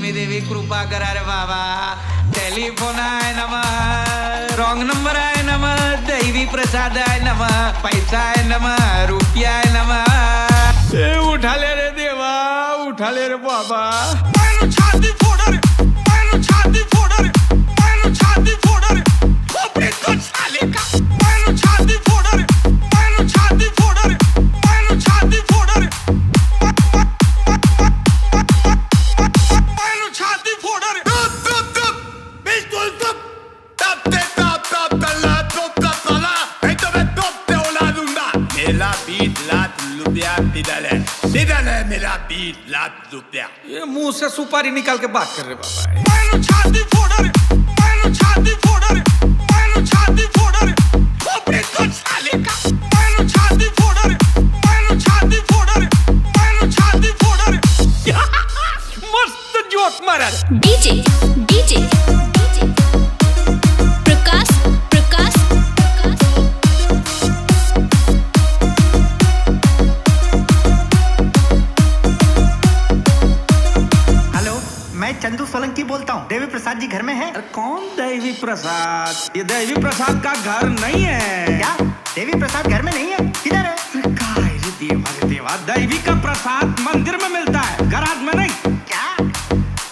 लक्ष्मी देवी कृपा करा रे बाबा। टेलीफोन आहे नम रॉंग नंबर आहे नम, दैवी प्रसाद आहे नम, पैसा आहे नम, रुपया आहे नम। उठा उठाले रे देवा, उठाले रे बाबा। Me la beat lat lupia pidale. Pidale me la beat lat lupia. ये मुँह से सुपारी निकाल के बात कर रहे बाबा Mano छाती फोड़ रे Mano छाती फोड़ रे Mano छाती फोड़ रे खोपड़ी तो साले का Mano छाती फोड़ रे Mano छाती फोड़ रे Mano छाती फोड़ रे मस्त जोक मारा डीजे डीजे चंदू सोलंकी बोलता हूँ। देवी प्रसाद जी घर में है। अरे कौन देवी प्रसाद? ये दैवी प्रसाद का घर नहीं है। क्या? देवी प्रसाद घर में नहीं है? किधर है? देवा देवा दैवी का प्रसाद मंदिर में मिलता है गराज में नहीं। क्या?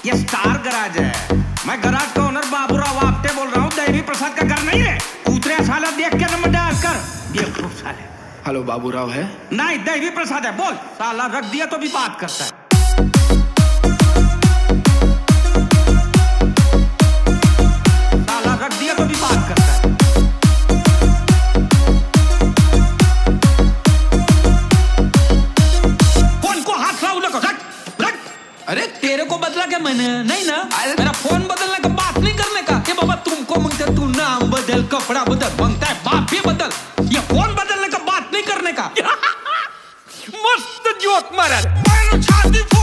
ये स्टार गराज है। मैं गराज का ओनर बाबूराव आपटे बोल रहा हूँ देवी प्रसाद का घर नहीं है। उतरे साला देख के नंबर डाल कर। बेवकूफ़ साले। हेलो बाबूराव है? नहीं देवी प्रसाद है बोल। साला रख दिया तो भी बात करता है। बात करता है को अरे तेरे को बदला क्या मैंने? नहीं ना? मेरा फ़ोन बदलने का बात नहीं करने का। ये बाबा तुमको मांगते तू नाम बदल कपड़ा बदल माँगता है बाप भी बदल। ये फ़ोन बदलने का बात नहीं करने का। मस्त जोक मारा।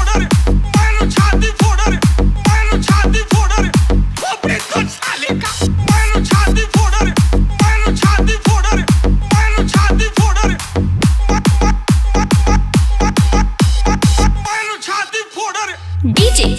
DJ